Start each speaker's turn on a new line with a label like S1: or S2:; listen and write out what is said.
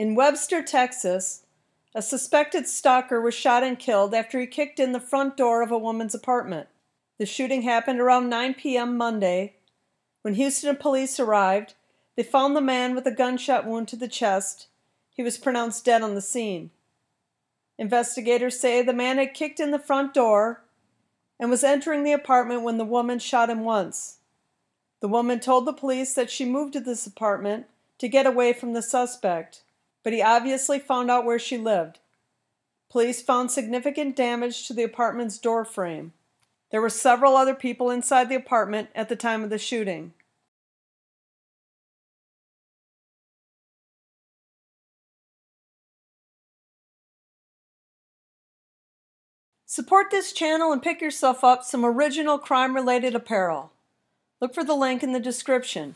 S1: In Webster, Texas, a suspected stalker was shot and killed after he kicked in the front door of a woman's apartment. The shooting happened around 9 p.m. Monday. When Houston police arrived, they found the man with a gunshot wound to the chest. He was pronounced dead on the scene. Investigators say the man had kicked in the front door and was entering the apartment when the woman shot him once. The woman told the police that she moved to this apartment to get away from the suspect but he obviously found out where she lived. Police found significant damage to the apartment's door frame. There were several other people inside the apartment at the time of the shooting. Support this channel and pick yourself up some original crime related apparel. Look for the link in the description.